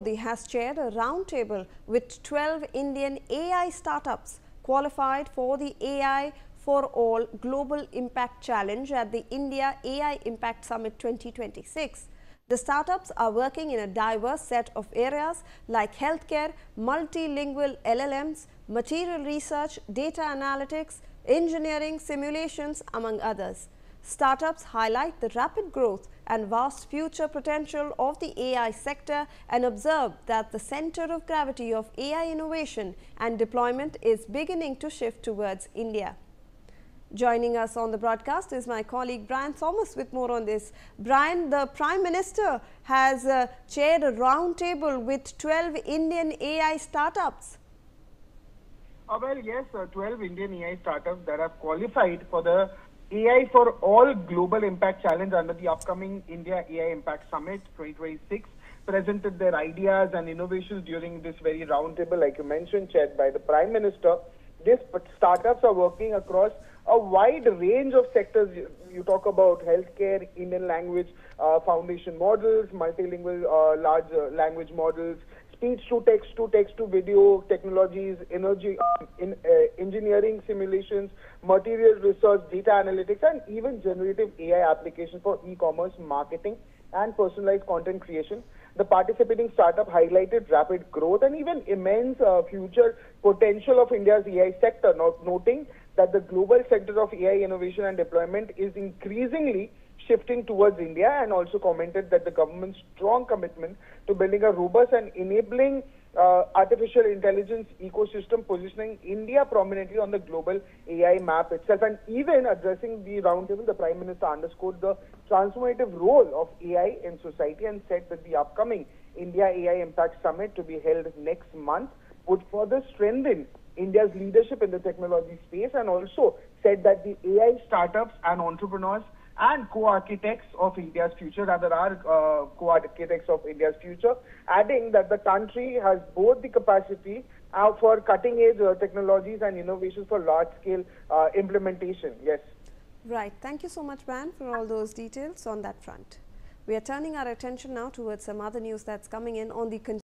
Modi has chaired a roundtable with 12 Indian AI startups qualified for the AI for All Global Impact Challenge at the India AI Impact Summit 2026. The startups are working in a diverse set of areas like healthcare, multilingual LLMs, material research, data analytics, engineering, simulations, among others. Startups highlight the rapid growth and vast future potential of the AI sector and observe that the center of gravity of AI innovation and deployment is beginning to shift towards India. Joining us on the broadcast is my colleague Brian Thomas with more on this. Brian, the Prime Minister has uh, chaired a roundtable with 12 Indian AI startups. Uh, well, yes, uh, 12 Indian AI startups that have qualified for the AI for All Global Impact Challenge under the upcoming India AI Impact Summit 2026 presented their ideas and innovations during this very roundtable, like you mentioned, chaired by the Prime Minister. These startups are working across a wide range of sectors. You, talk about healthcare, Indian language uh, foundation models, multilingual uh, large uh, language models, speech to text to text to video technologies, energy, in, uh, engineering simulations, material research, data analytics, and even generative AI applications for e-commerce marketing and personalized content creation. The participating startup highlighted rapid growth and even immense uh, future potential of India's AI sector, not noting that the global sector of AI innovation and deployment is increasingly shifting towards India and also commented that the government's strong commitment to building a robust and enabling uh, artificial intelligence ecosystem positioning India prominently on the global AI map itself. And even addressing the roundtable, the Prime Minister underscored the transformative role of AI in society and said that the upcoming India AI Impact Summit to be held next month would further strengthen India's leadership in the technology space and also said that the AI startups and entrepreneurs and co-architects of India's future, rather are uh, co-architects of India's future, adding that the country has both the capacity uh, for cutting-edge uh, technologies and innovations for large-scale uh, implementation. Yes. Right. Thank you so much, Brian, for all those details on that front. We are turning our attention now towards some other news that's coming in on the